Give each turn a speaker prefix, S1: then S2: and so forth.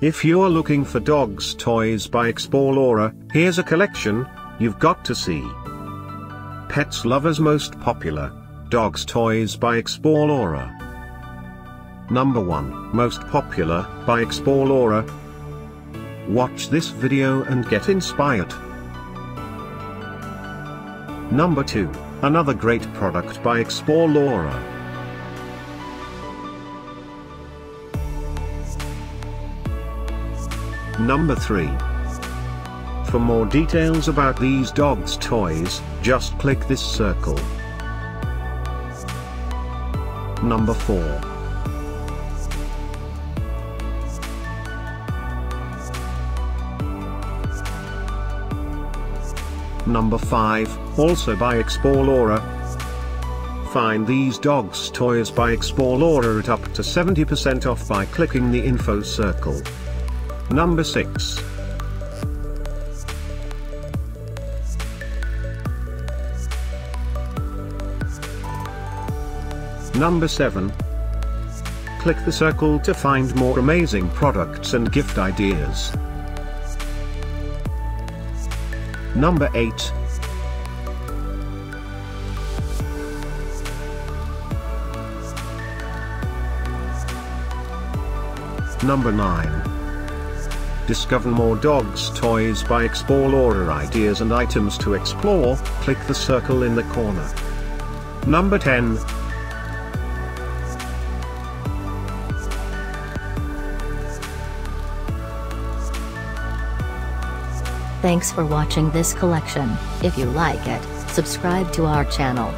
S1: If you're looking for dogs toys by Expawlorer, here's a collection you've got to see. Pets Lovers Most Popular Dogs Toys by Expawlorer. Number 1 Most Popular by Expawlorer. Watch this video and get inspired. Number 2 Another great product by Expawlorer. Number 3. For more details about these dogs toys, just click this circle. Number 4. Number 5, also by Expawlorer. Find these dogs toys by Expawlorer at up to 70% off by clicking the info circle. Number 6. Number 7. Click the circle to find more amazing products and gift ideas. Number 8. Number 9. Discover more dogs toys by Expawlorer ideas and items to explore, click the circle in the corner. Number 10.
S2: Thanks for watching this collection. If you like it, subscribe to our channel.